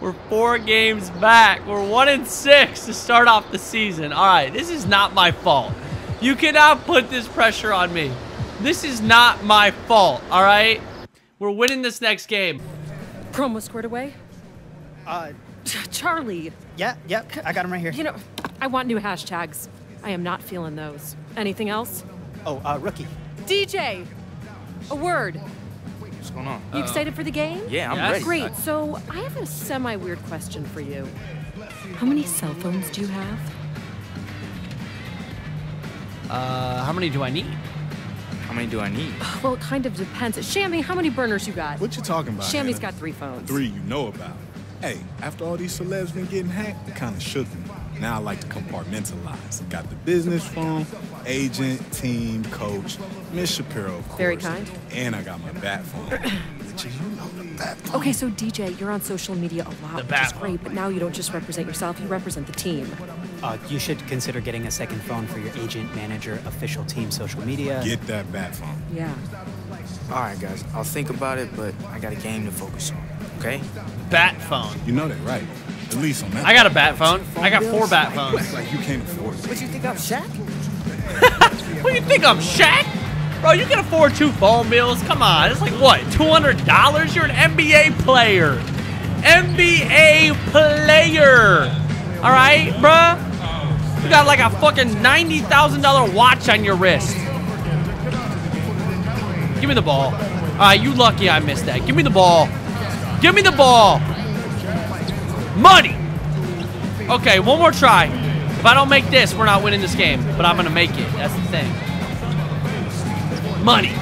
We're four games back. We're one and six to start off the season. All right, this is not my fault. You cannot put this pressure on me. This is not my fault, all right? We're winning this next game. Promo squared away? Uh, Charlie, yeah, yeah, I got him right here. you know, I want new hashtags. I am not feeling those. Anything else? Oh, uh, rookie. DJ, a word. What's going on? You excited for the game? Yeah, I'm Yes. ready. Great. So I have a semi-weird question for you. How many cell phones do you have? Uh, how many do I need? How many do I need? Well, it kind of depends. Shammy, how many burners you got? What you talking about? Shammy's Hannah? got three phones. Three you know about. Hey, after all these celebs been getting hacked, it kind of shook me. Now I like to compartmentalize. Got the business phone, agent, team, coach, Miss Shapiro, of course. Very kind. And I got my bat phone. Which you know, the bat phone. Okay, so DJ, you're on social media a lot, The which is great, but now you don't just represent yourself, you represent the team. Uh, you should consider getting a second phone for your agent, manager, official team social media. Get that bat phone. Yeah. All right, guys. I'll think about it, but I got a game to focus on. Okay? Bat phone. You know that, right? At least on that. I got a bat phone. I got four bat phones. Like you can't afford it. What you think I'm Shaq? What do you think I'm Shaq? Bro, you can afford two phone bills. Come on, it's like what, two hundred dollars? You're an NBA player, NBA player. All right, bruh. You got like a fucking ninety thousand dollar watch on your wrist. Give me the ball. All right, you lucky I missed that. Give me the ball. Give me the ball. Money. Okay, one more try. If I don't make this, we're not winning this game. But I'm gonna make it. That's the thing. Money.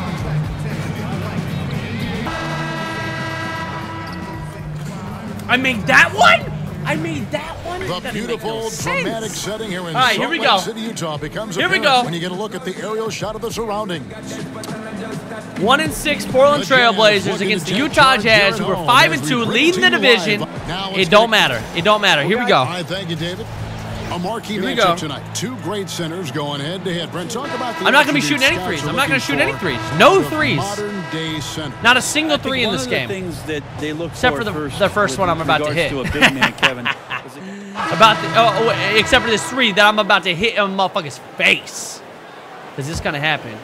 I made that one? I made that one? The That beautiful, no dramatic setting here in All right, Salt here we go. City, Utah becomes Here we go. when you get a look at the aerial shot of the surroundings. One and six Portland The Jazz Trailblazers against the Utah Jazz, who are five and two, bring leading the division. It don't matter. It don't matter. Here we go. Thank you, David. A marquee Here we matchup go. tonight. Two great centers going head to head. Brent, talk about the I'm not gonna be shooting any threes. I'm not gonna shoot any threes. No threes. Modern day center. Not a single three in this the game. things that they look Except for for the- first the first one I'm about to regards hit. a big man, Kevin. About the, oh, oh, except for this three that I'm about to hit in motherfucker's face. Is this gonna happen?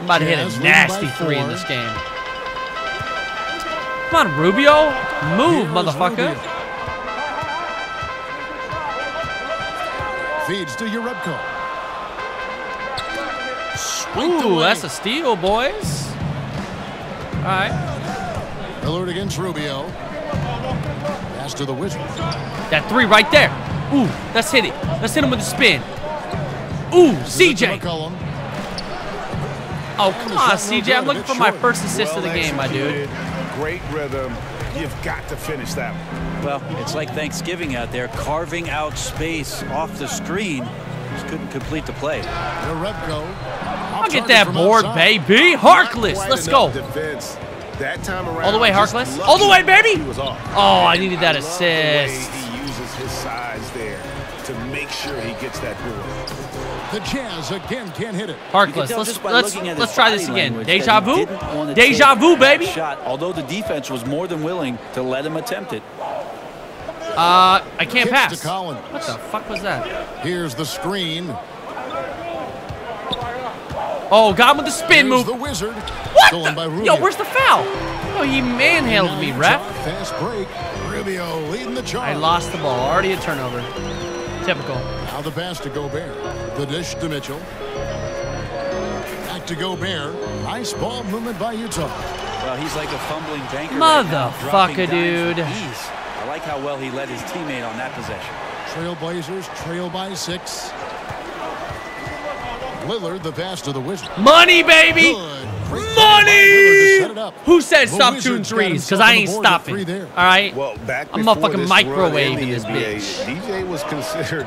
I'm about to hit a nasty three in this game. Come on, Rubio. Move, Here's motherfucker. Feeds to Jerebko. Swiped Ooh, that's a steal, boys. All right. Alert against Rubio. Pass to the Wizards. That three right there. Ooh, let's hit it. Let's hit him with a spin. Ooh, CJ. McCollum. Oh, come on, CJ. I'm looking for my first assist of the game, my dude. Great rhythm. You've got to finish that one. Well, it's like Thanksgiving out there, carving out space off the screen. Just couldn't complete the play. Jerebko. I'll get that board, baby. Harkless. Let's go. Defense. That time around, All the way, just Harkless. All the way, baby. He was off. Oh, I needed that love the way assist. he uses his size there to make sure he gets that board. The Jazz again can't hit it. You Harkless. Let's let's let's try this again. Deja vu. Deja vu, baby. Shot, although the defense was more than willing to let him attempt it. Uh, I can't Kicks pass. to Collins. What the fuck was that? Here's the screen. Oh, got him with the spin Here's move. the Wizard. What? Stolen by The? Yo, where's the foul? Oh, he manhandled me, ref. Fast break. Rubio leading the charge. I lost the ball. Already a turnover. Typical. Now the pass to Gobert. The dish to Mitchell. Back to Gobert. Nice ball movement by Utah. Well, he's like a fumbling banker. Motherfucker, dropping dimes dude. ease. I like how well he led his teammate on that possession. Trailblazers trail by six. Lillard the pass to the Wizard. Money, baby. Good. Great job by Lillard to set it Money. Who said The stop Wizards shooting got threes? Because I ain't board with stopping. three there. All right. Well, back I'm a motherfucking this microwaving in this NBA, bitch. DJ was considered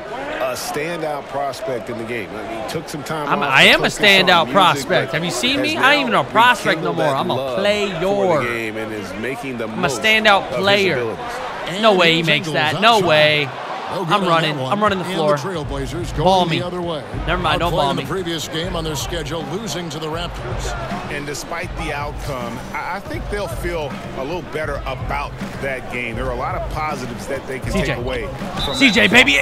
a standout prospect in the game. I mean, he took some time. I'm, off I am a standout prospect. Have you seen me? I ain't even now a prospect no more. I'm a love player. for game and is making the I'm a most standout of his player. abilities. No way he makes that. No way. No I'm running. I'm running the And floor. the Trailblazers going Ball the me. other way. Never mind, don't Outplaying ball me. the previous game on their schedule, losing to the Raptors. And despite the outcome, I I think they'll feel a little better about that game. There are a lot of positives that they can CJ. take away from CJ, baby.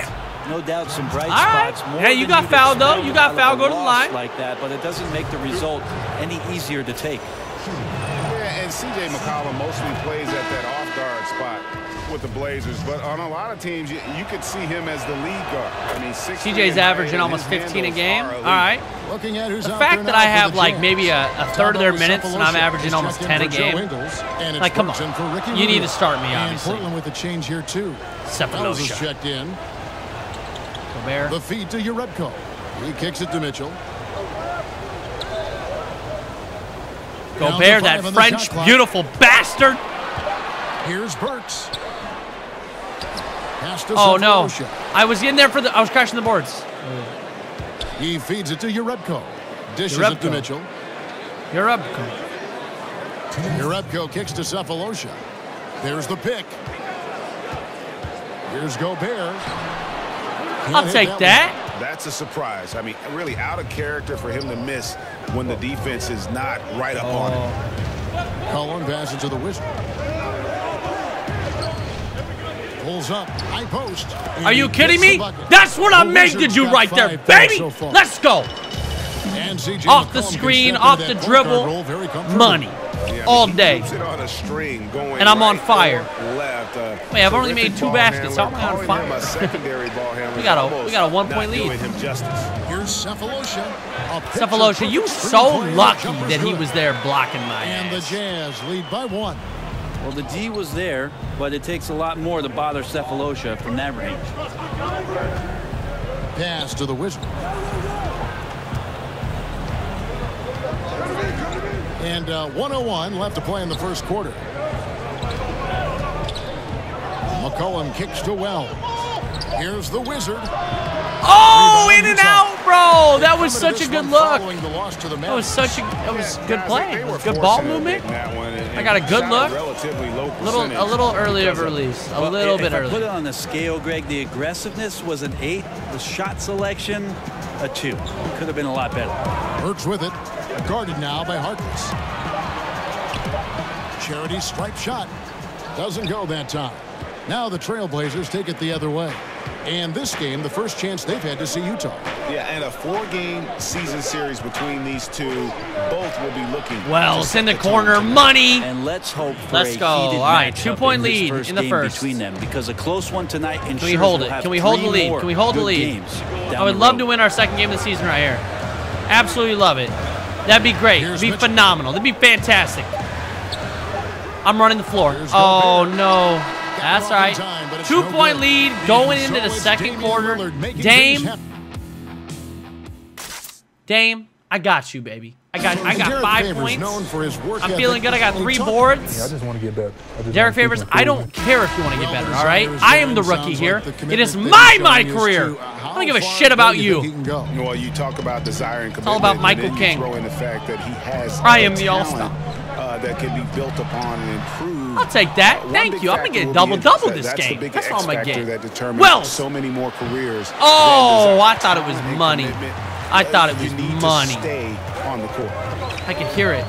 No doubt some bright All right. spots. More Hey, you got you'd fouled, though. You got out fouled. Go to the line. Like that, but it doesn't make the result any easier to take. Yeah, and CJ McCollum mostly plays at that off guard spot with the Blazers, but on a lot of teams, you, you could see him as the lead guard. I mean, six CJ's averaging almost 15 a game. All right. Looking at who's The fact that I have like Jazz. maybe a, a third of their minutes and I'm averaging almost 10 a game. Like, come on. You need to start me, And obviously. Portland with a change here too. Ellis is Sefolosha. checked in. Gobert. The feed to Jerebko. He kicks it to Mitchell. Gobert, that French beautiful bastard. Here's Burks. Oh no. I was in there for the I was crashing the boards. He feeds it to Jerebko. Dishes it to Mitchell. You're. Jerebko kicks to Sefolosha. There's the pick. Here's Gobert. Can't I'll take one. that. That's a surprise. I mean, really out of character for him to miss when the defense is not right up on him. Oh. Cullen passes to the Wizard. Pulls up. High post. Are you kidding me? That's what I The made to Wizards do right there, baby. so. Let's go. And Off the McCollum can screen, off the that point guard dribble. role very. Money. Yeah, All day. on a string going And I'm on right fire. Or Wait, I've only made two baskets. How am I on calling him fire? secondary ball handler We got a- we got a one-point lead. Doing. Here's Sefolosha. Sefolosha, you perfect so lucky that he was there blocking my And the. Jazz lead by one. Well, the D was there, but it takes a lot more to bother Sefolosha from that range. Pass to the Wizard. And uh, 101 left to play in the first quarter. McCollum kicks to Wells. Here's the Wizard. Oh, Rebound in and Utah. out, bro. That was such a good look. following the loss to the That was such a that was Yeah, good guys, play. It was good ball movement. in that one, and- I got a good look. Relatively low Little a little early of because release. A Well, little if bit I early. put it on the scale, Greg, the aggressiveness was an eight. The shot selection, a two. Could have been a lot better. Burks with it. Guarded now by Harkless. Charity stripe shot. Doesn't go that time. Now the Trailblazers take it the other way. And this game, the first chance they've had to see Utah. Yeah, and a four-game season series between these two, both will be looking. Well, to it's set in the the corner. Money. And let's hope for Let's a go. All right, two-point lead in the game first. between them because a close one tonight Can we hold it? Can we hold the lead? Can we hold the lead? I would love road. to win our second game of the season right here. Absolutely love it. That'd be great. Here's It'd be Mitchell. phenomenal. That'd be fantastic. I'm running the floor. Here's Oh Gobert. no. That's off all in right. time, Two no point good. lead And going so into the second Damian quarter. Lillard making things Dame. Dame, I got you, baby. I got I got five Favors points. known for his work I'm feeling good. I got three talked- boards. I just want to get better. Derrick Favors, I don't care if you want to get Well, better, all right? I am the rookie here. like the It commitment is that my my career. I how don't give a shit about you you. can go? Well, you talk about desire and commitment. all about Michael then King. You throw in the fact that he has I a am the talent, all-star. Uh, that can be built upon and improved. I'll take that. Thank you. I'm gonna get a double-double this that's game. That's all I'm gonna get. That determines Wells. so many more careers. Oh, I thought it was money. I thought it was money. stay on the court. I can hear it.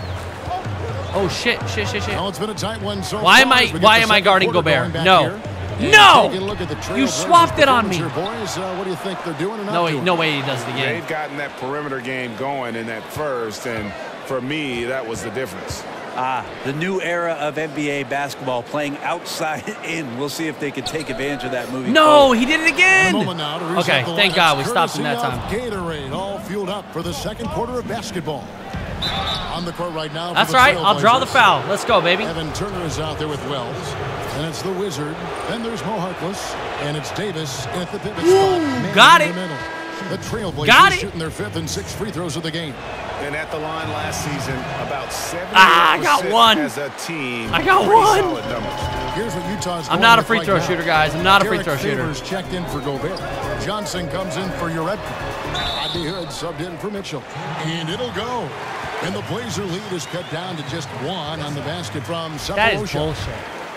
Oh shit, shit, shit, shit. Well, it's been a tight one so Why am I- as we get why am I guarding Gobert? No. And No! look at the You swapped it on me. Boys, uh, what do you think they're doing No way, doing? no way he does it again. They've gotten that perimeter game going in that first, and for me, that was the difference. Ah, the new era of NBA basketball playing outside in. We'll see if they can take advantage of that moving No, forward. he did it again. moment now to reset Okay, thank God we stopped him that time. Gatorade, all fueled up for the second quarter of basketball. On the court right now. That's right. I'll draw the foul. Let's go, baby. Evan Turner is out there with Wells. And it's the Wizard. Then there's Mo Harkless. And it's Davis at the pivot spot. Man got it. The. The Trailblazers shooting their fifth and sixth free throws of the game. And at the line last season, about 70 Ah, I got one. as a team. I got one. Here's what Utah's I'm not a free throw now. shooter, guys. I'm not a free Derrick throw shooter. Favors checked in for Gobert. Johnson comes in for Jerebko. Rodney Hood subbed in for Mitchell. And it'll go. And the Blazer lead is cut down to just one on the basket from That is bullshit.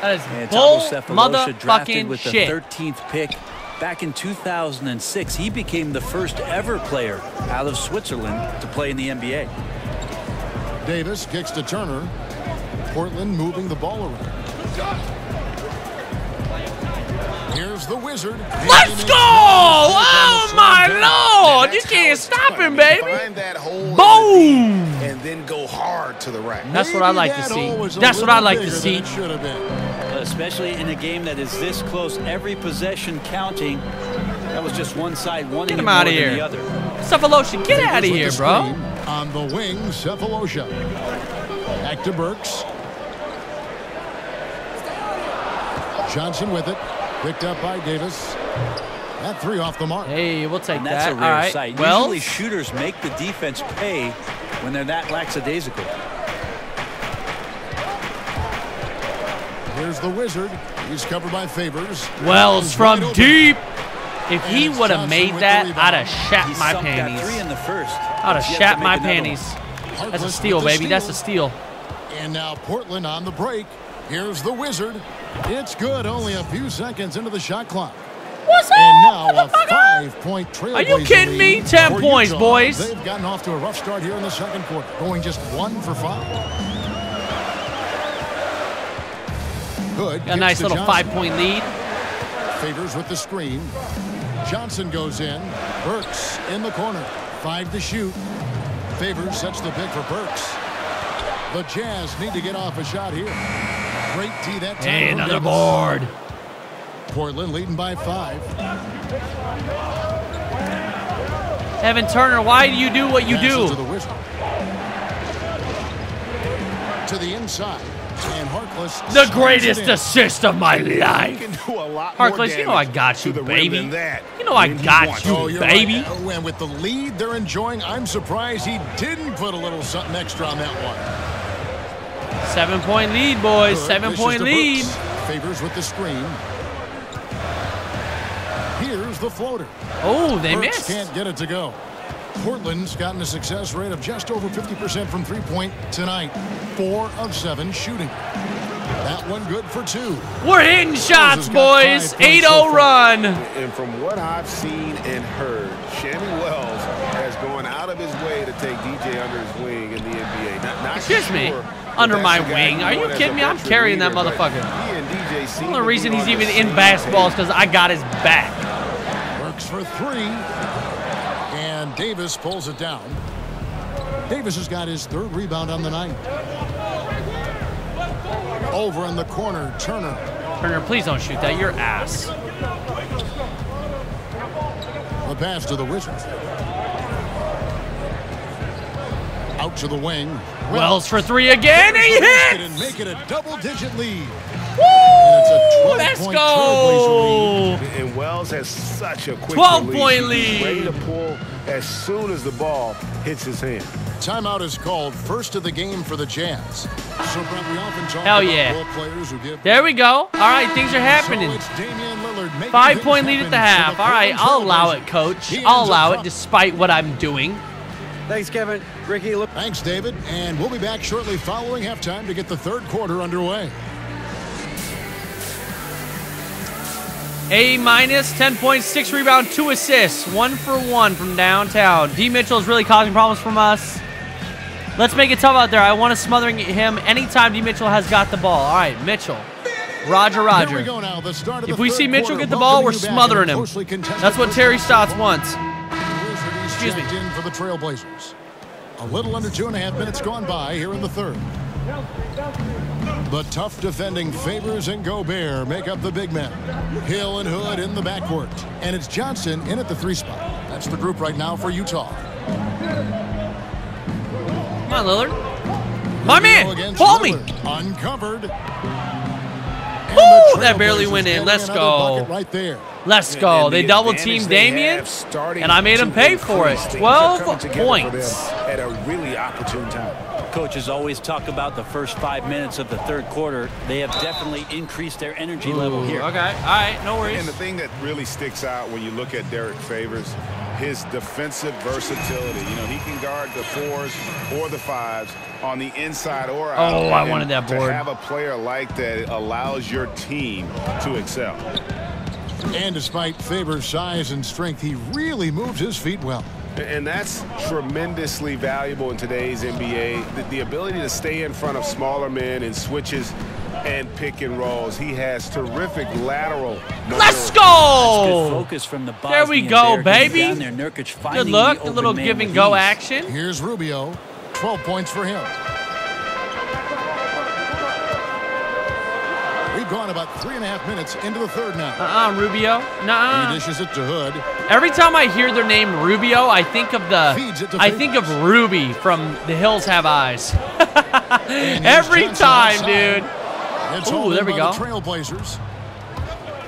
That is And bull Thabo Sefolosha motherfucking with the shit. 13th pick Back in 2006, he became the first ever player out of Switzerland to play in the NBA. Davis kicks to Turner. Portland moving the ball around. Here's the Wizard. Let's go! Oh my lord! You can't stop him, baby. Find that hole Boom! and then go hard to the rack. That's what I like to see. hole was a That's what I like to bigger than see. It should have been. Especially in a game that is this close, every possession counting. That was just one side wanting Get him outta than here. the other. Sefolosha, get out of here, bro. On the wing, Sefolosha. Back to Burks. Johnson with it. Picked up by Davis. That three off the mark. Hey, we'll take And that's that. a rare right. sight. Well, Usually shooters make the defense pay when they're that lackadaisical. Here's the Wizard. He's covered by Favors. Wells from wide deep. If And he would have made that, I'd have shat He my sunk that three panties. in the first. I'd have He's shat my make panties. Harkless That's a steal, the baby. That's a steal. And now Portland on the break. Here's the Wizard. It's good. Only a few seconds into the shot clock. What's And now a five-point trail. Are you kidding me? 10 points, boys. They've gotten off to a rough start here in the second quarter, going just one for five. Good. A nice little five-point lead. Favors with the screen. Johnson goes in. Burks in the corner. Five to shoot. Favors sets the pick for Burks. The Jazz need to get off a shot here. Great D that time. Hey, another board. Portland leading by five. Evan Turner, why do you do what you Passes do? To the. To the inside. And Harkless. The greatest assist of my life. can do a lot more Harkless, you know I got you, to the rim baby. You know I got you. Oh, baby. right. Oh, and with the lead they're enjoying, I'm surprised he didn't put a little something extra on that one. Seven point lead, boys. Good. Seven point lead. Brooks. Favors with the screen. Here's the floater. Oh, they Burks missed. can't get it to go. Portland's gotten a success rate of just over 50% from three-point tonight. Four of seven shooting. That one good for two. We're hitting shots, boys. five points 8 so 0 far. run. And from what I've seen and heard, Shannon Wells has gone out of his way to take DJ under his wing in the NBA. Not, not Excuse me, sure that under my wing. Are you kidding me? I'm carrying that leader, but motherfucker. He and DJ The only reason he's even in basketball is because I got his back. Works for three. And Davis pulls it down. Davis has got his third rebound on the night. Over in the corner, Turner. Turner, please don't shoot that. You're ass. The pass to the Wizards. Out to the wing. Wells for three again. He And hits. make it a double-digit lead. Woo! it's a 12 Let's point go. And Wells has such a quick 12 release. point He's ready lead. to pull as soon as the ball hits his hand. Timeout is called first of the game for the Jazz. So Brent, we often talk Hell about yeah. players who give There we go. All right, things are happening. So it's Damian Lillard making Five things point lead at the half. for All right, I'll allow it, coach. I'll allow it despite what I'm doing. Thanks, Kevin. Ricky, look. Thanks, David. And we'll be back shortly following halftime to get the third quarter underway. A minus, 10 points, 6 rebound, 2 assists, 1 for 1 from downtown. D. Mitchell is really causing problems from us. Let's make it tough out there. I want to smothering him anytime D. Mitchell has got the ball. All right, Mitchell. Roger, we Roger. go now. The start of If we see Mitchell quarter. get the ball, we're Welcoming you back smothering him. That's what Terry. Stotts wants. Excuse Excuse me. in for the Trailblazers. A little under two and a half minutes gone by here in the third. The tough defending Favors and Gobert make up the big men. Hill and Hood in the backcourt. And it's Johnson in at the three spot. That's the group right now for Utah. Come on, Lillard. My man, against pull me. Uncovered. And Woo, that barely went in. Let's go. Right there. Let's go. And They the double advantage teamed they Damian, and I made him pay for it. 12 are coming together for points. At a really opportune time. Coaches always talk about the first five minutes of the third quarter. They have definitely increased their energy level here. Okay, all right, no worries. And the thing that really sticks out when you look at Derrick Favors, his defensive versatility. You know, he can guard the fours or the fives on the inside or out. Oh, I wanted that board. To have a player like that allows your team to excel. And despite Faber's size and strength, he really moves his feet well. And that's tremendously valuable in today's NBA. The, the, ability to stay in front of smaller men and switches and pick and rolls. He has terrific lateral. Let's go! focus from the there we go, baby. There, Nurkic Good luck. A little give and go action. Here's Rubio. 12 points for him. We've gone about three and a half minutes into the third now. Uh-uh, Rubio. Nuh-uh. He dishes it to Hood. Every time I hear their name Rubio, I think of the I think of Ruby from The Hills Have Eyes. Every time, dude. It's Ooh, there we go. The Trailblazers.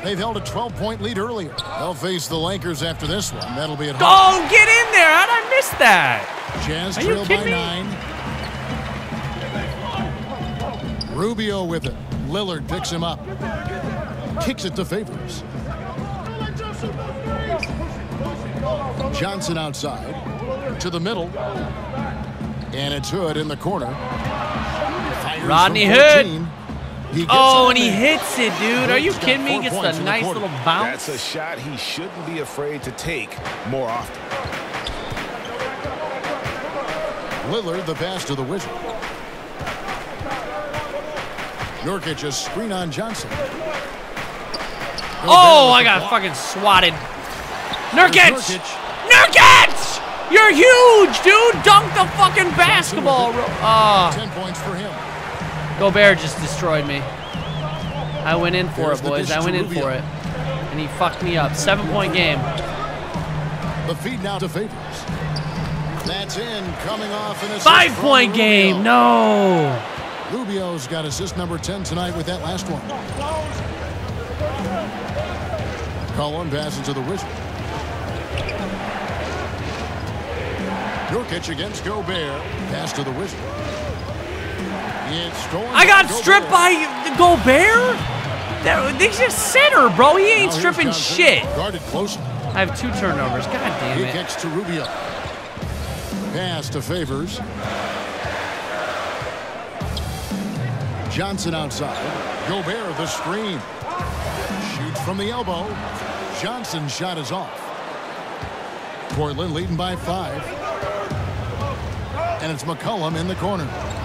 They've held a 12-point lead earlier. They'll face the Lakers after this one. That'll be at home. Oh, get in there. How'd I miss that? Jazz trail by me? nine. Rubio with it. Lillard picks him up. Kicks it to Favors. Johnson outside. To the middle. And it's Hood in the corner. Fires Rodney Hood. Oh, and he hits it, dude. Are you kidding me? Gets a nice little bounce. That's a shot he shouldn't be afraid to take more often. Lillard, the pass to the Wizard. Nurkic a screen on Johnson. oh, I got fucking swatted. Nurkic! Nurkic! You're huge, dude! Dunk the fucking basketball. Uh, Ten points for him. Gobert just destroyed me. I went in for There's it, boys. I went in for it. And he fucked me up. Seven-point game. The feed now to Favors. That's in, coming off in a five-point game. No. Rubio's got assist number 10 tonight with that last one. Cullen passes to the Wizard. Nurkic against Gobert. Pass to the Wizard. I got Gobert. stripped by Gobert? That, they just center, bro. He ain't now stripping shit. Guarded close. I have two turnovers. God damn he it. He kicks to Rubio. Pass to Favors. Johnson outside. Gobert the screen. Shoots from the elbow. Johnson shot is off. Portland leading by five. And it's McCollum in the corner.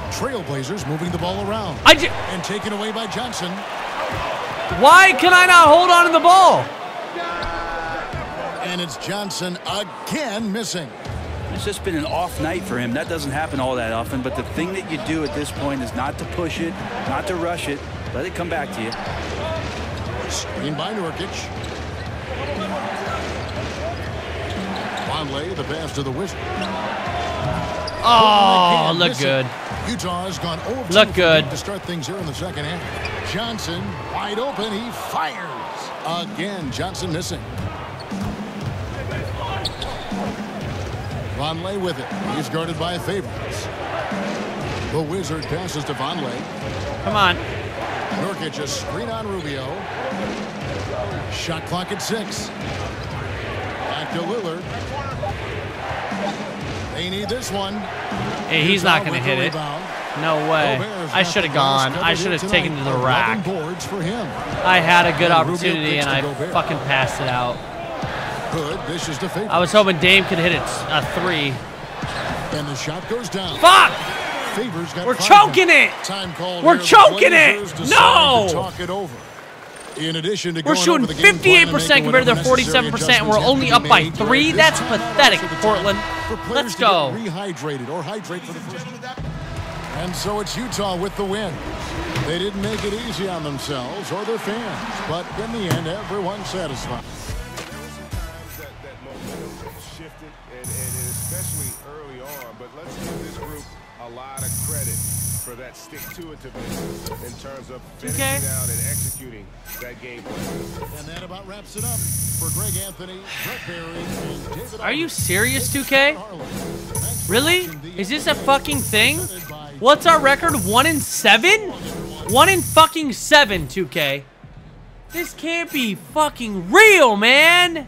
Trailblazers moving the ball around. I and taken away by Johnson. Why can I not hold on to the ball? And it's Johnson again missing. It's just been an off night for him. That doesn't happen all that often. But the thing that you do at this point is not to push it, not to rush it. Let it come back to you. Screen by Nurkic. Vonleh, the pass to the Wizard. Oh, look good. Utah has gone over look good to start things here in the second half. Johnson wide open. He fires again. Johnson missing. Vonleh with it. He's guarded by Favors. The Wizard passes to Vonleh. Come on. Nurkic a screen on Rubio. Shot clock at six. Back to Lillard. They need this one. Hey, he's not going to hit it. No way. I should have gone. I should have taken to the rack. Boards for him. I had a good opportunity and I fucking passed it out. I was hoping Dame could hit it a three. And the shot goes down. Fuck! We're choking it. We're choking it. No. talk it over. In addition to we're shooting 58% compared to their 47%, and we're only up by three. That's pathetic, Portland. Let's go. Rehydrated or hydrate for the first. And so it's Utah with the win. They didn't make it easy on themselves or their fans, but in the end, everyone's satisfied. For that stick-to-itiveness in terms of finishing okay. out and executing that game plan. And that about wraps it up for Greg Anthony, Brent Barry, and David Are you serious, 2K? Really? Is this a fucking thing? What's our record? One in seven? One in fucking seven, 2K. This can't be fucking real, man.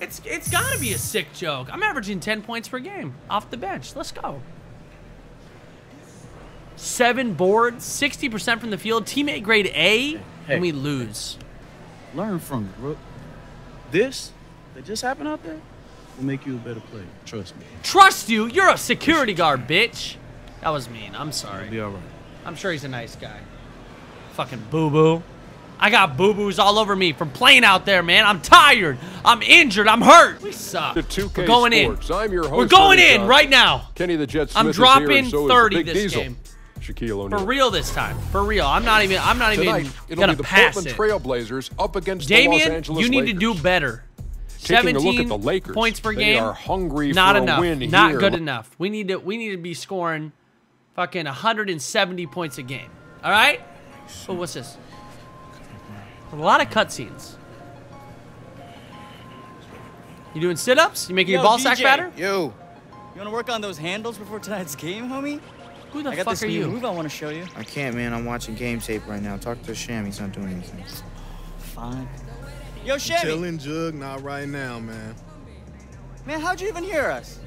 It's it's got to be a sick joke. I'm averaging 10 points per game off the bench. Let's go. seven boards, 60% from the field, teammate grade A, and we lose. Learn from it, bro. This that just happened out there will make you a better player. Trust me. Trust you? You're a security guard, bitch. That was mean. I'm sorry. You'll be all right. I'm sure he's a nice guy. Fucking boo boo. I got boo boos all over me from playing out there, man. I'm tired. I'm injured. I'm hurt. We suck. To 2K We're going Sports. in. I'm your host, We're going in Johnson. right now. Kenny the Jet Smith I'm dropping so 30 Big this Diesel. game. Shaquille O'Neal. For real this time. For real. I'm not even. I'm not Tonight, even it'll gonna be the pass Portland it. Trailblazers up against the Los Damian, Angeles you need Lakers. to do better. Taking a 17 look at the Lakers, points per they game. are hungry not for a enough. win not here. good enough. We need to. We need to be scoring, fucking 170 points a game. All right. Oh, what's this? A lot of cutscenes. You doing sit-ups? You making your Yo, ball sack fatter? You. You want to work on those handles before tonight's game, homie? Who the I got fuck this are new you? move I want to show you. I can't, man. I'm watching game tape right now. Talk to Sham. He's not doing anything. Fine. Yo, Shammy. Chilling, Jug. Not right now, man. Man, how'd you even hear us?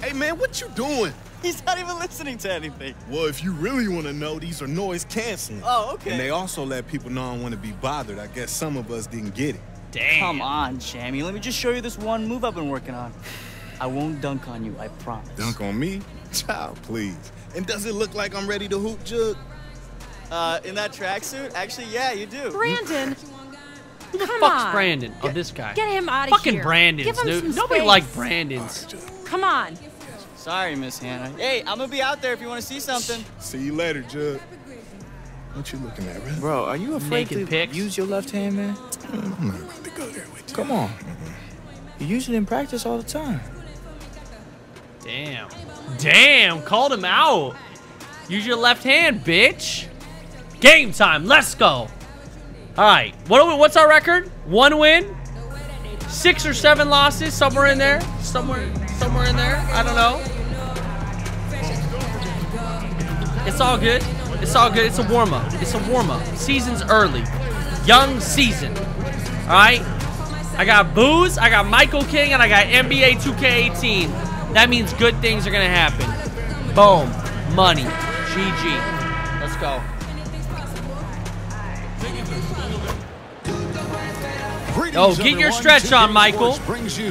Hey, man, what you doing? He's not even listening to anything. Well, if you really want to know, these are noise canceling. Oh, okay. And they also let people know I don't want to be bothered. I guess some of us didn't get it. Damn. Come on, Shammy. Let me just show you this one move I've been working on. I won't dunk on you, I promise. Dunk on me? Child, please. And does it look like I'm ready to hoop, Jug? Uh, in that tracksuit? Actually, yeah, you do. Brandon. Who the Come fuck's on. Brandon? Oh, this guy. Get him out of Fucking here. Brandon's, Give him dude. some Nobody space. liked Brandon's. Come on. Sorry, Miss Hannah. Hey, I'm gonna be out there if you want to see something. See you later, Jug. What you looking at, bro? Bro, are you afraid Naked to pics. use your left hand, man? I'm not about to go there with you. Come on. You use it in practice all the time. Damn. Damn, called him out. Use your left hand, bitch. Game time. Let's go. All right. What are we, what's our record? One win, six or seven losses, somewhere in there. Somewhere, somewhere in there. I don't know. It's all good. It's all good. It's a warm up. It's a warm up. Season's early. Young season. All right. I got Booze, I got Michael King, and I got NBA 2K18. That means good things are gonna happen. Boom. Money. GG. Let's go. Oh, get your stretch on, Michael.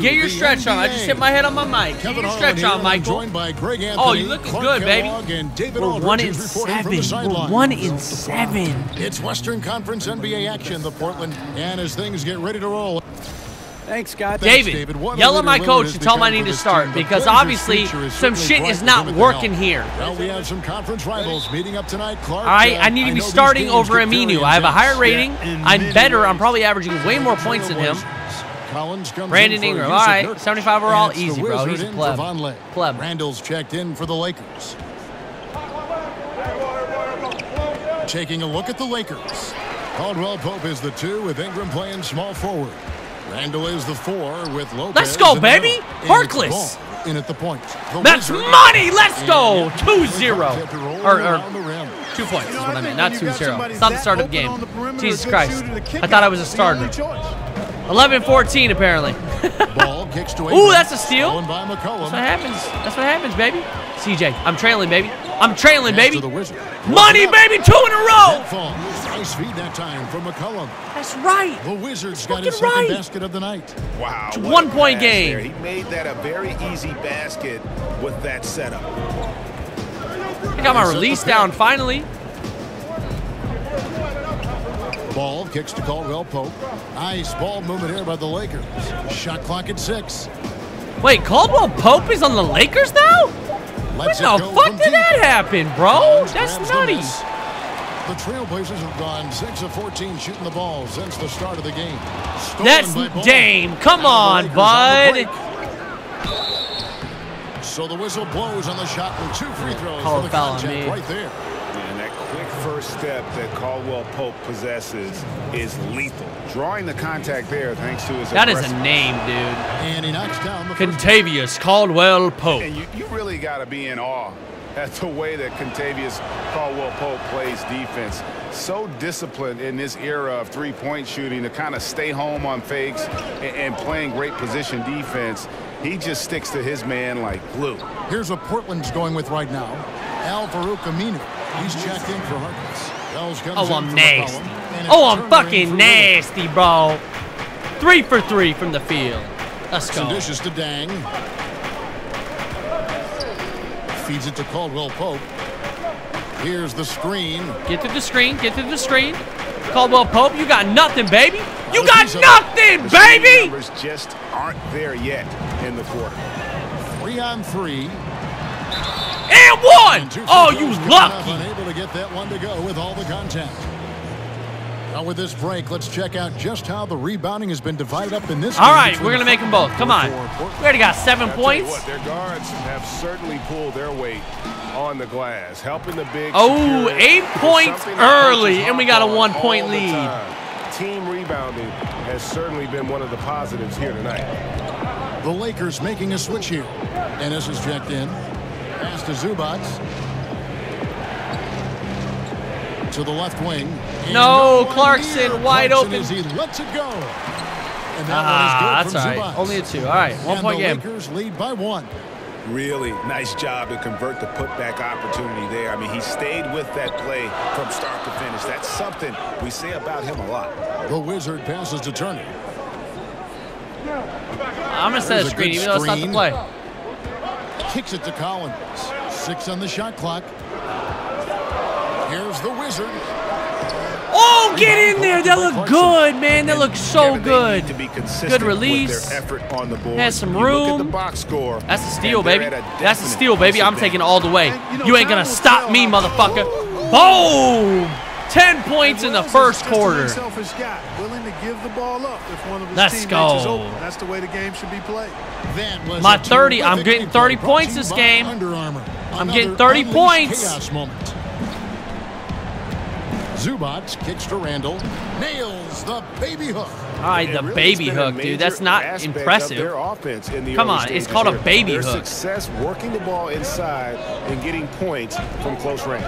Get your stretch on. I just hit my head on my mic. Get your stretch on, Michael. Oh, you looking good, baby. We're one in seven. We're one in seven. It's Western Conference NBA action, the Portland, and as things get ready to roll. Thanks, guys. David, david yell at my coach and tell him I need to start because obviously some shit is not working here. Well, we have some conference rivals meeting up tonight. Clark. All right, uh, I need to be starting over get very Aminu. I have a higher rating. Yeah, I'm better. many I'm probably averaging way more points than him. Collins comes Brandon in for Ingram. Jusuf All right, 75 overall, And it's the easy, bro. Wizard He's a pleb. Pleb. Randle's checked in for the Lakers. Taking a look at the Lakers. Caldwell Pope is the two with Ingram playing small forward. Randle is the four with Lopez. Let's go, baby. middle. Harkless. In at the point. The That's Wizards- money. Let's go. And 2-0. set to roll Or, or around the rim. two points is what I meant, not 2-0. It's not the start of the game. Jesus Christ. I thought I was a starter. 11-14 apparently. Ball kicks to Ooh, that's a steal. Stolen by McCollum. That's what happens. That's what happens, baby. CJ, I'm trailing, baby. I'm trailing, baby. to the Wizard. Money, baby. Two in a row. That. Nice feed that time from McCollum. That's right. The Wizards got his second right. basket of the night. Wow. It's a one-point game. there. He made that a very easy basket with that setup. I got my release down finally. Ball kicks to Caldwell Pope. Nice ball movement here by the Lakers. Shot clock at six. Wait, Caldwell Pope is on the Lakers now? Lets When the fuck did deep. that happen, bro? Collins That's grabs the nutty. Miss. The Trailblazers have gone 6 of 14 shooting the ball since the start of the game. Stolen That's by Dame. Come on, bud. the break. So the whistle blows on the shot with two free throws Call for the foul on contact me. right there. And that quick first step that Caldwell Pope possesses is lethal. Drawing the contact there thanks to his That is a name, dude. And he knocks down the Kentavious Caldwell Pope. And you, you really got to be in awe at the way that Kentavious Caldwell Pope plays defense. So disciplined in this era of three-point shooting to kind of stay home on fakes and, and playing great position defense. He just sticks to his man like glue. Here's what Portland's going with right now. Al Farouq Aminu. He's checked in for Harkless. Wells comes Oh, I'm nasty. McCollum, Oh, I'm fucking nasty, bro. Three for three from the field. Let's Some go. dishes to Dang. Feeds it to Caldwell Pope. Here's the screen. Get to the screen. Get to the screen. Caldwell Pope, you got nothing, baby. You Not got piece of nothing, The baby. Numbers just aren't there yet in the quarter. Three on three. And one. Two free Oh, you coming up, lucky. Unable to get that one to go with all the contact. Now with this break, let's check out just how the rebounding has been divided up in this All game right, we're gonna make them both. Come on. We already got seven I'll points. what, their guards have certainly pulled their weight on the glass, helping the big. Oh, secure it. eight It's points early, and we got a one-point lead. Team rebounding has certainly been one of the positives here tonight. The Lakers making a switch here. Ennis is checked in. Pass to Zubac. To the left wing. And No, Clarkson, wide Clarkson open. As he lets it go. And that Ah, one is that's good all from right. Zubac. Only a two. All right, one and point the game. Lakers lead by one. Really nice job to convert the putback opportunity there. I mean, he stayed with that play from start to finish. That's something we say about him a lot. The Wizard passes to Turner. I'm gonna set a There's a screen, good even though it's not the screen. play. Kicks it to Collins. Six on the shot clock. Here's the Wizard. Oh, get in there. That looked good, man. That looks so good. to be consistent Good release. on the board. Has some You the room. box score. That's a steal, baby. a That's a steal, baby. I'm taking it all the way. you know, You ain't gonna stop me, motherfucker. Boom! Ten points in the first quarter. unselfish guy, willing to give the ball up if one of his Let's go. That's the way the game should be played. That was My 30 I'm getting 30 points this game. Under Armour. I'm getting 30 unleashed points. Chaos. Zubac kicks to Randle. Nails the baby hook. All right, the really, baby it's been a hook, dude. That's not aspect of impressive. Their in the Come on, it's stages called a here. baby their hook. success working the ball inside and getting points from close range.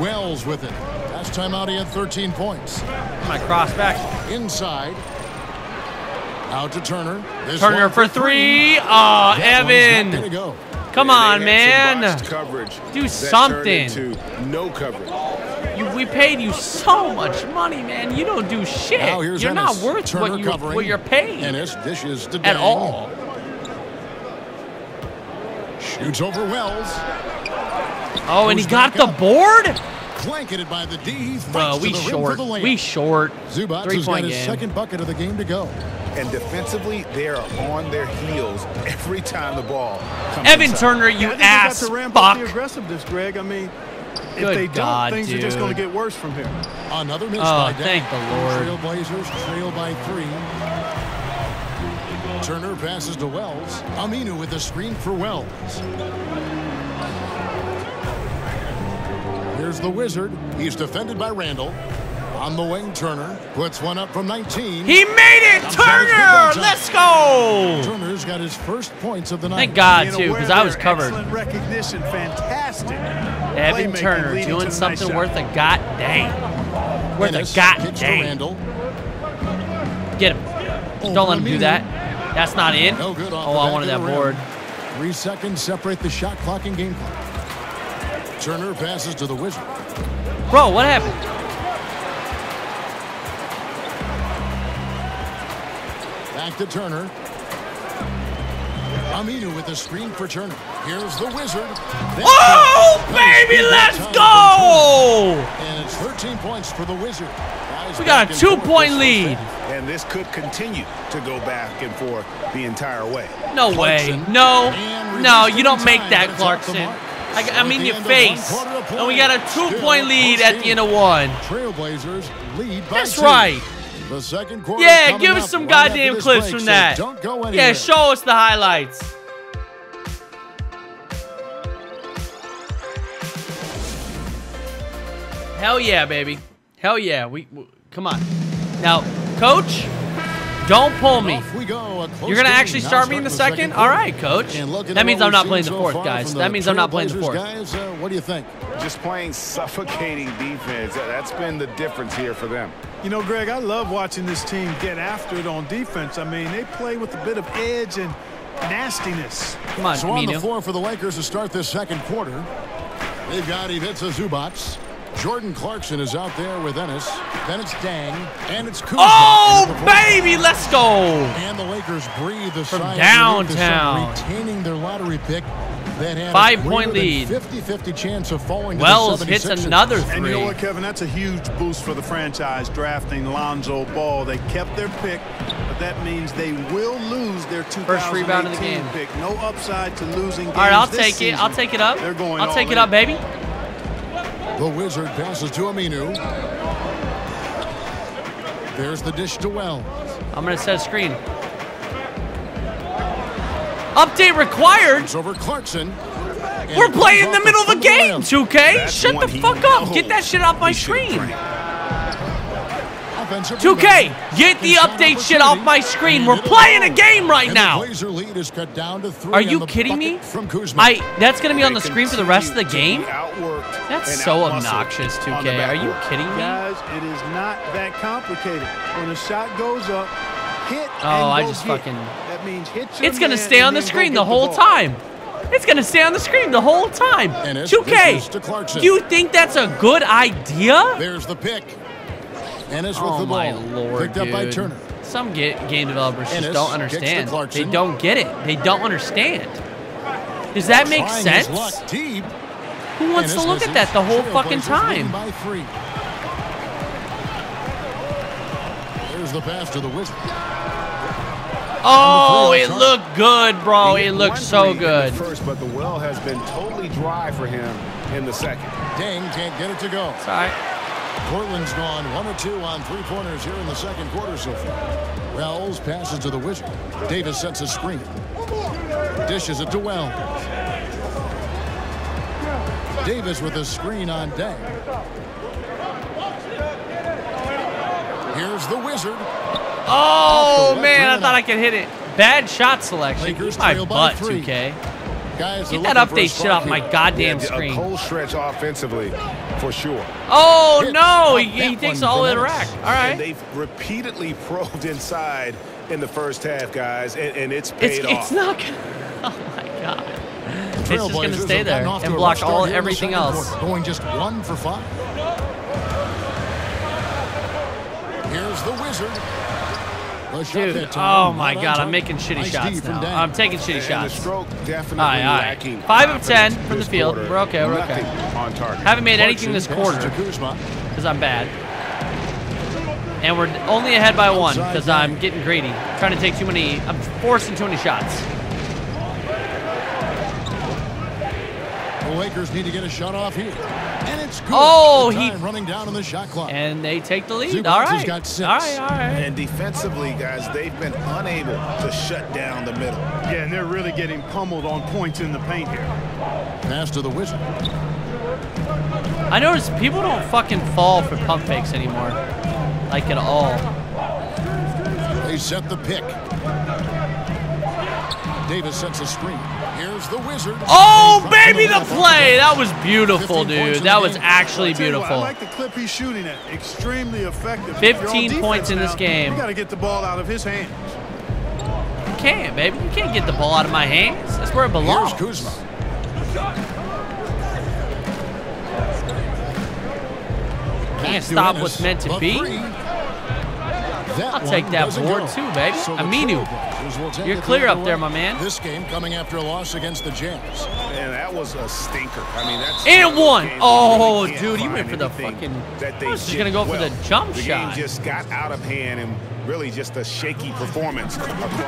Wells with it. Last time out, he had 13 points. My cross back. Inside. Out to Turner. This Turner for three. Oh, That one's not Evan. Come on, man. Do something. no coverage. You, we paid you so much money, man. You don't do shit. You're not worth Turner what, you, what you're paid Ennis dishes to at all. Shoots over Wells. Oh, and he got the up. board? Blanketed by the D. He Bro, fights we to the rim for short. We short. Zubac Three has got his game. second bucket of the game to go. And defensively, they are on their heels every time the ball comes Evan inside. Turner, you Yeah, I ass they got to ramp up the aggressiveness, Greg. I mean, if Good they don't, God, things are just going to get worse from here. Another miss Oh, by Dang. thank the Lord. Trailblazers trail by three. Turner passes to Wells. Aminu with the screen for Wells. Here's the Wizard. He's defended by Randle. On the wing, Turner puts one up from 19. He made it, Comes Turner! Let's go! Turner's got his first points of the night. Thank God, too, because I was covered. Excellent recognition, fantastic. Evan Turner doing the nice something worth a god dang. Worth Ennis a god kicks dang. Randle. Get him. Over Don't let him do that. That's not in. No good Oh, I back wanted of that rim. board. Three seconds separate the shot clock and game clock. Turner passes to the Wizard. Bro, what happened? Back to Turner. Aminu with the screen for Turner. Here's the Wizard. That's Oh, baby, let's go! And it's 13 points for the Wizard. Guys We got a two-point lead. And this could continue to go back and forth the entire way. No way. No. No, you don't make that, but it's off the Clarkson. I, So I at mean your end of one face. And we got a two point lead at the end of one. Trailblazers lead by That's right. The second quarter Yeah, give us some goddamn clips break, from so that. Don't go anywhere. Yeah, show us the highlights. Hell yeah, baby. Hell yeah. We, we come on. Now, coach, Don't pull me. We go. You're gonna actually Now start me in the starting second? quarter. All right, coach. That means I'm not playing the fourth, far guys. That means I'm not playing the fourth. Guys, uh, what do you think? Just playing suffocating defense. That- That's been the difference here for them. You know, Greg, I love watching this team get after it on defense. I mean, they play with a bit of edge and nastiness. Come on, So on the floor for the Lakers to start this second quarter, they've got Ivica Zubac. Jordan Clarkson is out there with Ennis. Then it's Dang. And it's Kuzma. Oh, baby, let's go. And the Lakers breathe the From sigh of relief this downtown. retaining their lottery pick that had Five-point lead. 50-50 chance of falling to Wells the hits 76ers. another And you know three. what, Kevin? That's a huge boost for the franchise drafting Lonzo Ball. They kept their pick, but that means they will lose their 2018 First rebound of the game. pick. No upside to losing games All right, I'll this take it. I'll take it up. They're going I'll take it in. up, baby. The Wizard passes to Aminu. There's the dish to Wells. I'm gonna set a screen. Update required. It's over Clarkson. We're playing in the middle of the game, 2K. Shut the fuck up. Get that shit off my he should've screen. Drank. Offensive 2K, get the update shit off my screen. We're playing a game right now. Lead is cut down to three Are you kidding me? From Kuzma. I that's gonna be on the screen for the rest of the game. to be outworked That's so obnoxious, on 2K. Are you kidding me? Guys, it is not that complicated. When a shot goes up, hit Oh, and I just get. fucking- That means hit your It's gonna stay on the screen the whole ball. time. It's gonna stay on the screen the whole time. 2K, dishes to Clarkson. you think that's a good idea? There's the pick. Ennis with Oh the ball. my lord, Picked up by dude. Turner. Some ga- game developers just don't understand. They don't get it. They don't understand. Does that make sense? deep. Who wants Ennis to look at that the whole Trailblazers fucking time? By three. There's the pass to the Wizard. Oh, three it looked good, bro. It looked so three in the good. First, but the well has been totally dry for him in the second. Dang can't get it to go. It's all right. Portland's gone one or two on three pointers here in the second quarter so far. Wells passes to the Wizard. Davis sets a screen. Dishes it to Wells. Davis with a screen on Dang. Here's the Wizard. Oh, man, I thought I could hit it. Bad shot selection. Lakers trail by butt, three. 2K. Guys Get that looking for a update shit off spark my goddamn Yeah, screen. A cold stretch offensively, for sure. Oh, Hits no. He, he that takes one all the from way rack. All And they've repeatedly probed inside in the first half, guys, and, and it's It's, paid it's off. not going to. Oh, my God. It's just going to Trailblazers stay have there gotten off to and block all here in the everything else. quarter, Going just one for five. Here's the Wizard. Dude, oh my God, I'm making shitty shots now. I'm taking shitty shots. the stroke definitely All right, all right. Five of 10 from the field. We're okay, we're okay. on target. Haven't made anything this quarter because I'm bad. And we're only ahead by one because I'm getting greedy. Trying to take too many, I'm forcing too many shots. Lakers need to get a shot off here. And it's good. Oh, The he- running down on the shot clock. And they take the lead. Zubac All has right. got six. All right, all right. And defensively, guys, they've been unable to shut down the middle. Yeah, and they're really getting pummeled on points in the paint here. Pass to the Wizard. I noticed people don't fucking fall for pump fakes anymore. Like at all. They set the pick. Davis sets a screen. Here's the Wizard. Oh, baby, the play. That was beautiful, dude. That was actually I'll tell you what, beautiful. I like the clip he's shooting at. Extremely effective. If you're on 15 points in this now, game. You got to get the ball out of his hands. You can't, baby. You can't get the ball out of my hands. That's where it belongs. Here's Kuzma. Can't stop what's meant to be. I'll take that doesn't board too, baby. Aminu. Trailblazers will take You're it the clear other up there, my man. This game coming after a loss against the Jazz. And that was a stinker. I mean, that's And one. Oh, really dude, can't you went for the anything fucking- That I they was just gonna go for the jump the shot. game just got out of hand and really just a shaky performance.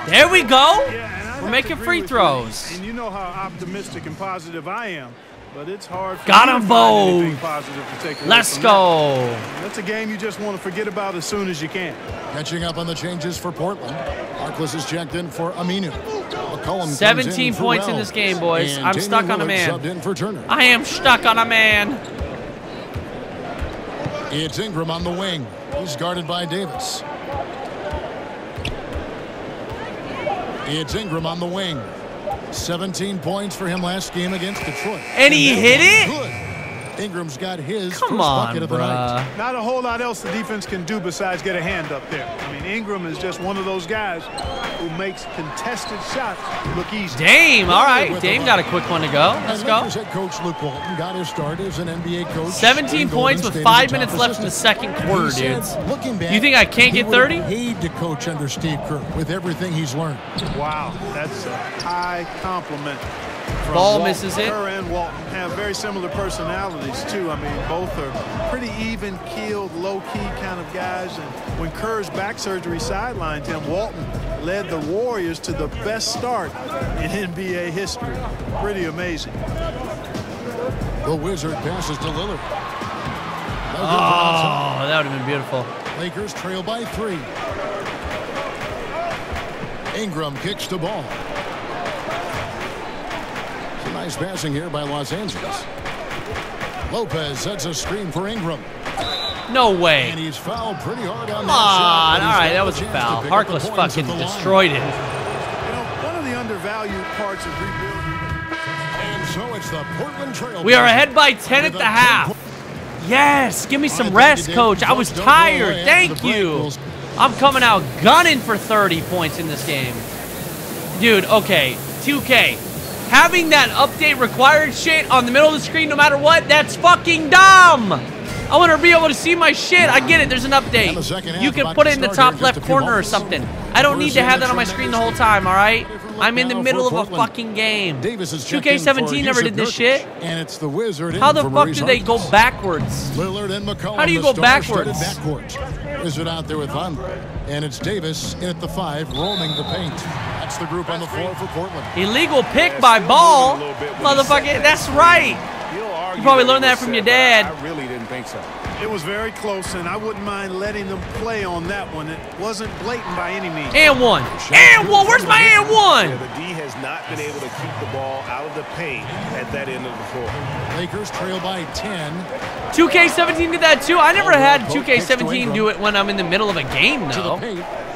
There we go. Yeah, and We're making free with you. throws. And you know how optimistic and positive I am, but it's hard for Got me to 'em find anything both. positive to take Let's go. that. That's a game you just want to forget about as soon as you can. Catching up on the changes for Portland. Harkless is checked in for Aminu. McCollum 17 in points in this game, boys. And I'm Damian stuck on a man. Subbed in for Turner. I am stuck on a man. It's Ingram on the wing. He's guarded by Davis. It's Ingram on the wing. 17 points for him last game against Detroit. And he hit it? Good. Ingram's got his Come first on, bucket of the night. Not a whole lot else the defense can do besides get a hand up there. I mean, Ingram is just one of those guys who makes contested shots look easy. Dame, all right. Dame got a quick one to go. Let's And go. Head coach Luke Walton got his start as an NBA coach. 17 points with five as a top minutes left in the second quarter, He said, dudes. Looking back, You think I can't get would've 30? Paid to coach under Steve Kerr with everything he's learned. Wow, that's a high compliment. From Ball Walton. misses it. Kerr and Walton have very similar personalities too. I mean, both are pretty even-keeled, low-key kind of guys. And when Kerr's back surgery sidelined him, Walton led the Warriors to the best start in NBA history. Pretty amazing. The Wizard passes to Lillard. Oh, that would have been beautiful. Lakers trail by three. Ingram kicks the ball. Some nice passing here by Los Angeles. Lopez sets a screen for Ingram. No way. And he's fouled pretty hard on Come that shot. on. but All he's right, got that was a foul. pick Harkless fucking at line. destroyed it. You know, one of the undervalued parts of rebuilding. And so it's the Portland Trail. We are ahead by 10 at the half. Yes, give me some rest, coach. I was tired. Thank you. I'm coming out gunning for 30 points in this game. Dude, okay, 2K. Having that update required shit on the middle of the screen no matter what, that's fucking dumb. I want to be able to see my shit. I get it. There's an update. You can put it in the top left just a few corner or something. I don't need to have that on my screen the whole time, all right? I'm in the middle of a fucking game. Davis is checked in for 2K17 never did this shit. And it's the Wizard. How the fuck do they go backwards? Lillard and McCollum. How do you go backwards? Wizard out there with Von. And it's Davis in at the five, roaming the paint. That's the group on the floor for Portland. Illegal pick by Ball. Motherfucker, that's right. You probably learned that from your dad. I really didn't think so. It was very close, and I wouldn't mind letting them play on that one. It wasn't blatant by any means. And one. And one. Where's my and Yeah, one? the D has not been able to keep the ball out of the paint at that end of the floor. Lakers trail by 10. 2K17 did that too. I never had Pope kicks to 2K17 do it when I'm in the middle of a game, To the though.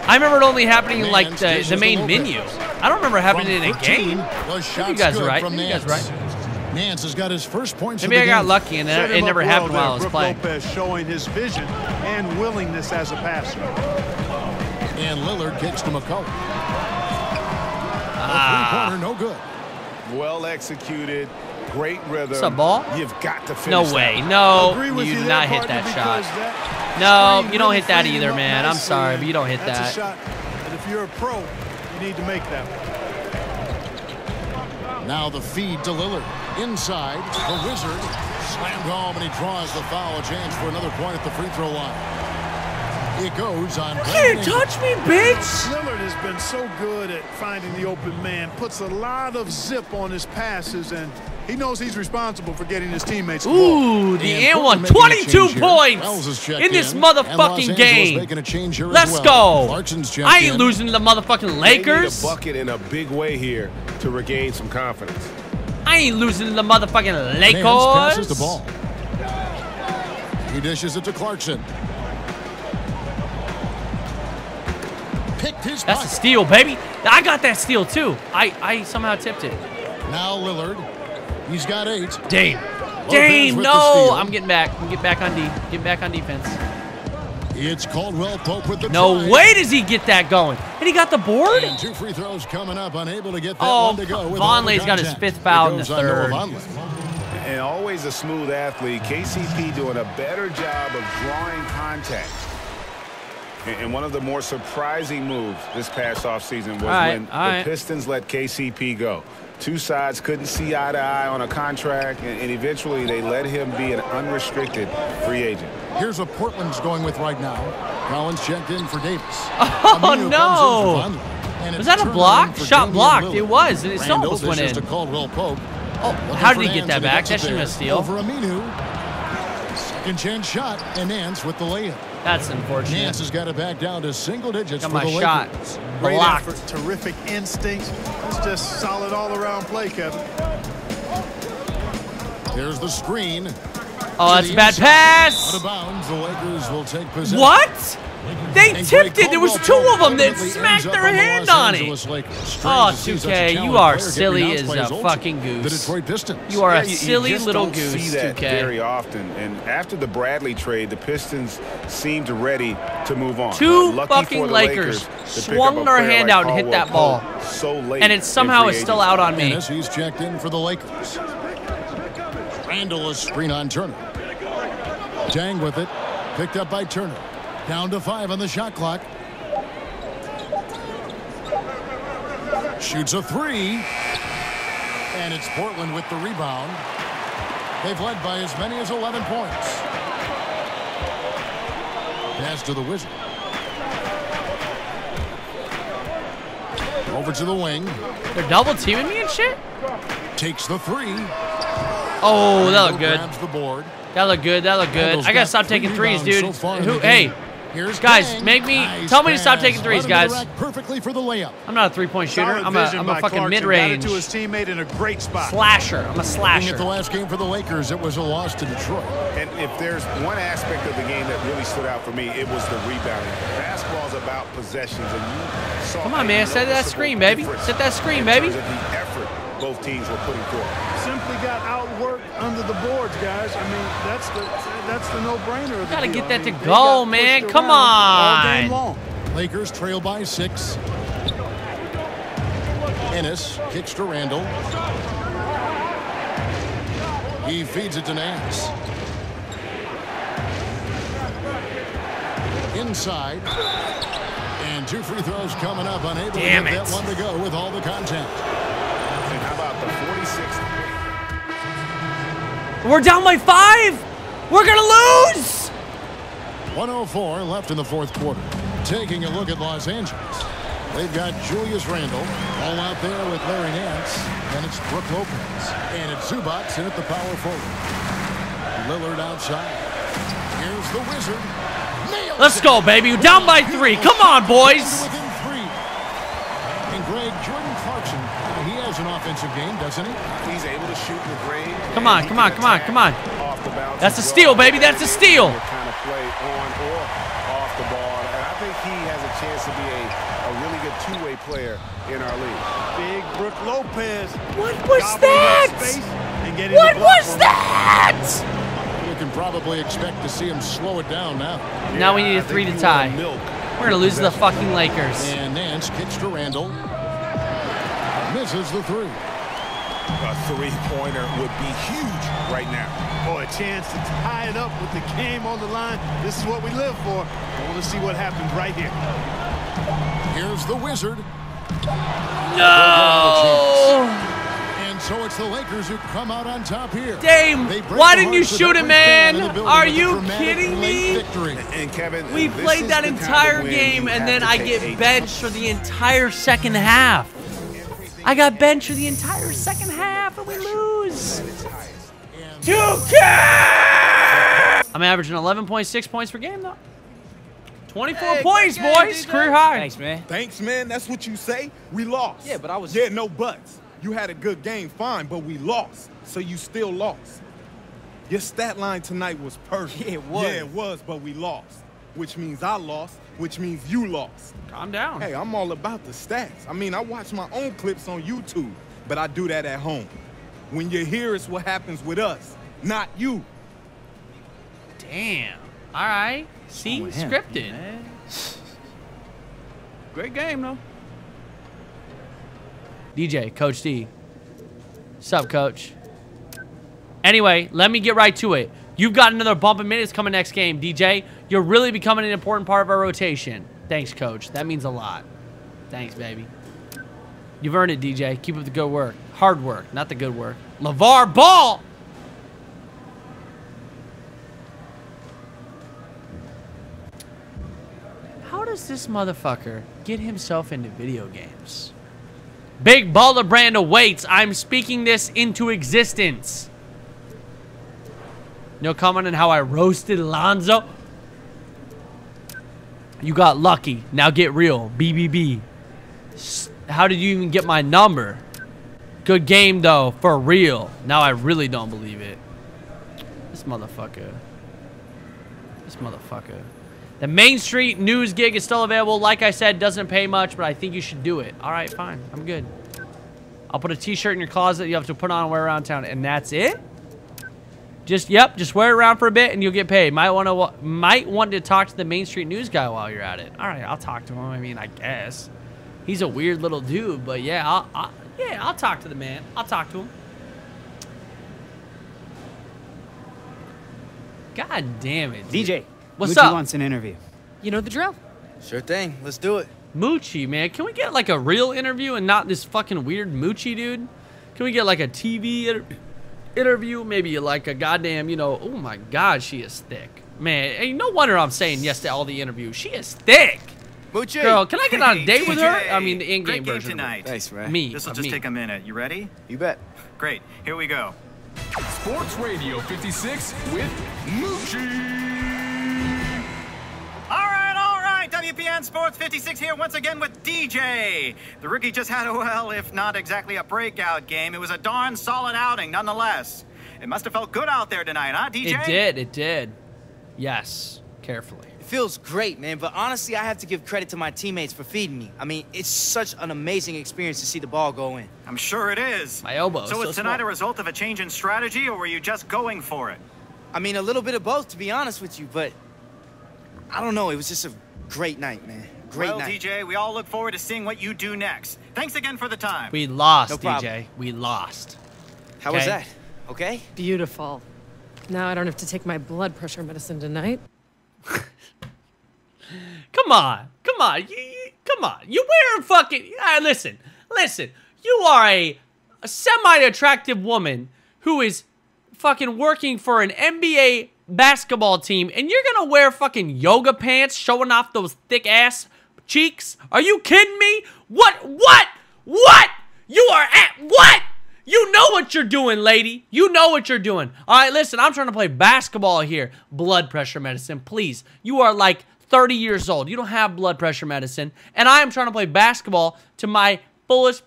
Paint. I remember it only happening in like the, the main Lopez. menu. I don't remember happening in a game. the shot's you guys are good right. from you guys Nance. right. Nance has got his first points Maybe of I the got game. lucky and Set it, him it never happened there. while I was Brook playing. Lopez showing his vision and willingness as a passer. And Lillard kicks to McCollum. Ah. Three-pointer, no good. Well executed, great rhythm. What's up, ball? You've got to finish No that. way. No, Agree you with do you not hit that partner, shot. Because that No, you don't hit that either, man. I'm sorry, but you don't hit that. shot. And if you're a pro, you need to make that one. Now the feed to Lillard. Inside, the Wizard. Slammed home, and he draws the foul. A chance for another point at the free throw line. It goes on. Can't touch me, bitch. Lillard has been so good at finding the open man, puts a lot of zip on his passes, and he knows he's responsible for getting his teammates the ball. Ooh, the And and one. 22 points Wells in this in, motherfucking game. a change here Let's well. go. I ain't in. losing to the motherfucking They need Lakers. a bucket in a big way here to regain some confidence. I ain't losing to the motherfucking Nance passes Lakers. the ball. He dishes it to Clarkson. Picked his That's a steal, baby. I got that steal too. I, I somehow tipped it. Now Lillard. He's got eight. Dame. Lopez Dame, no. I'm getting back. I'm getting back on D. Getting back on defense. It's Caldwell Pope with the No try. way does he get that going. And he got the board? And two free throws coming up, unable to get that Oh, one to go. Oh, Vonleh's got his fifth foul in the goes on Noah third. And always a smooth athlete. KCP doing a better job of drawing contact. And and one of the more surprising moves this past offseason was All right, when the right. Pistons let KCP go. Two sides couldn't see eye to eye on a contract, and, and eventually they let him be an unrestricted free agent. Here's what Portland's going with right now. Collins checked in for Davis. Oh, Aminu no. comes in for Vonleh. And Was that a block? Shot Damian blocked. Lillard. It was, and it still Randle almost went dishes in. to Caldwell Pope. Oh, how did he get that back? gets That shouldn't have been a steal. Over Aminu. Second chance shot, and Nance with the layup. That's unfortunate. Nance has got it back down to single digits Got for my the shot Lakers. Great blocked. effort, terrific instincts. It's just solid all-around play, Kevin. There's the screen. Oh, that's a bad pass. Out of bounds, the Lakers will take possession. What? They tipped it. There was two of them that smacked their on hand on it. Angeles Lakers. Strange Oh, to see such a 2K, you are player silly renounced as by a fucking goose. The Detroit Pistons. You are Yeah, a you- you silly just little don't goose, see that 2K. very often. And after the Bradley trade, the Pistons seemed ready to move on. Two Lucky fucking Lakers swung their hand out and hit that ball. So late And it somehow is still out on me. Ennis, he's checked in for the Lakers. Randle is screen on Turner. Dang with it. Picked up by Turner. Down to five on the shot clock. Shoots a three. And it's Portland with the rebound. They've led by as many as 11 points. Pass to the Wizard. Over to the wing. They're double teaming me and shit? Takes the three. Oh, that looked good. Grabs the board. That looked good. That looked good. Randle's I gotta stop taking threes, dude. so Who? Hey. Here's guys, Dang. make me Nice tell me to stop taking threes, Let him to guys. the rack Perfectly for the layup. I'm not a three-point shooter. I'm a vision I'm a fucking Clarkson. Got it mid-range to his teammate in a great spot. slasher. I'm a slasher. Looking at the last game for the Lakers, it was a loss to Detroit. And if there's one aspect of the game that really stood out for me, it was the rebounding. Basketball's about possessions, and you saw Come on, man. Set that noticeable screen, baby. difference Set that screen, in baby. terms of the effort both teams were putting forth. Simply got outworked under the boards, guys. I mean, that's the that's the no-brainer. Gotta deal. get I that mean, to they go, man. Come around all game on. long. Lakers trail by six. Ennis kicks to Randle. He feeds it to Nance. Inside. And two free throws coming up. Unable Damn to get it. that one to go with all the contact. And how about the 46 We're down by five. We're gonna lose. 104 left in the fourth quarter. Taking a look at Los Angeles. They've got Julius Randle all out there with Larry Nance. Then it's Brook Lopez. And it's Zubac in at the power forward. Lillard outside. Here's the Wizard. Nails Let's go, baby. Down by three. Come on, boys. Within three. And Greg, Jordan Clarkson, he has an offensive game, doesn't he? He's able to shoot with range. Come on, come on, come on, come on. Off the bounce That's a steal, well. baby. That's a steal. Kind of play on or off the ball, and I think he has a chance to be a, a really good two-way player in our league. Big Brook Lopez. What was gobbling that? space and getting What was that? You can probably expect to see him slow it down now. Now we need a three to wanna tie. milk We're gonna lose to the fucking Lakers. And Nance kicks to Randle. Misses the three. A three-pointer would be huge right now. Oh, a chance to tie it up with the game on the line. This is what we live for. I want to see what happens right here. Here's the Wizard. No. And so it's the Lakers who come out on top here. Dame, They break why didn't you shoot it, every fan in man? Are you kidding me? Victory. And Kevin, We played that the kind of entire game, and then I get benched for the entire second half. I got benched for the entire second half, and we lose. 2K! I'm averaging 11.6 points per game, though. 24 points, boys. Career high. Thanks, man. Thanks, man. That's what you say. We lost. Yeah, but I was- Yeah, no buts. You had a good game, fine, but we lost. So you still lost. Your stat line tonight was perfect. Yeah, it was. Yeah, it was, but we lost. Which means I lost, which means you lost. Calm down. Hey, I'm all about the stats. I mean, I watch my own clips on YouTube, but I do that at home. When you're here, it's what happens with us, not you. Damn. All right. See, Oh, man. scripted. Great game, though. DJ, Coach D. Sup, Coach? Anyway, let me get right to it. You've got another bump of minutes coming next game, DJ. You're really becoming an important part of our rotation. Thanks, Coach. That means a lot. Thanks, baby. You've earned it, DJ. Keep up the good work. Hard work, not the good work. LeVar Ball! How does this motherfucker get himself into video games? Big baller brand awaits. I'm speaking this into existence. No comment on how I roasted Lonzo. You got lucky. Now get real. BBB. How did you even get my number? Good game though, for real. Now I really don't believe it. This motherfucker. This motherfucker. The Main Street news gig is still available. Like I said, doesn't pay much, but I think you should do it. All right, fine. I'm good. I'll put a t-shirt in your closet you have to put on and wear around town, and that's it? Just, yep, just wear it around for a bit and you'll get paid. Might want to might want to talk to the Main Street news guy while you're at it. All right, I'll talk to him. I mean, I guess. He's a weird little dude, but yeah, I'll, I'll yeah, I'll talk to the man. I'll talk to him. God damn it. dude. DJ, What's Moochie up? wants an interview. You know the drill. Sure thing. Let's do it. Moochie, man. Can we get like a real interview and not this fucking weird Moochie dude? Can we get like a TV inter- interview? Maybe you like a goddamn, you know, oh my god, she is thick. Man, hey, no wonder I'm saying yes to all the interviews. She is thick. Moochie. Girl, can I get on a Hey, date with her? I mean, the in-game Great game version. tonight. Thanks, man. Me. This will uh, just me. take a minute. You ready? You bet. Great. Here we go. Sports Radio 56 with Moochie. WPN Sports 56 here once again with DJ. The rookie just had a, well, if not exactly a breakout game, it was a darn solid outing nonetheless. It must have felt good out there tonight, huh, DJ? It did. It did. Yes. Carefully. It feels great, man. But honestly, I have to give credit to my teammates for feeding me. I mean, it's such an amazing experience to see the ball go in. I'm sure it is. My elbow. So is was so tonight small. a result of a change in strategy, or were you just going for it? I mean, a little bit of both, to be honest with you. But I don't know. It was just a great night, man. Great well, night. DJ, we all look forward to seeing what you do next. Thanks again for the time. We lost, No. DJ. We lost. How was that? Okay. Beautiful. Now I don't have to take my blood pressure medicine tonight. Come on, come on, you, you- come on. You wearing fucking? Uh, listen, listen. You are a, a semi-attractive woman who is fucking working for an NBA basketball team, and you're gonna wear fucking yoga pants, showing off those thick ass cheeks? Are you kidding me? What? What? What? You are at what? You know what you're doing, lady. You know what you're doing. All right, listen, I'm trying to play basketball here. Blood pressure medicine, please. You are like 30 years old. You don't have blood pressure medicine. And I am trying to play basketball to my fullest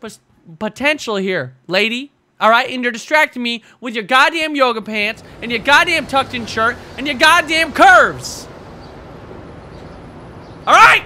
potential here, lady. All right, and you're distracting me with your goddamn yoga pants and your goddamn tucked in shirt and your goddamn curves. All right?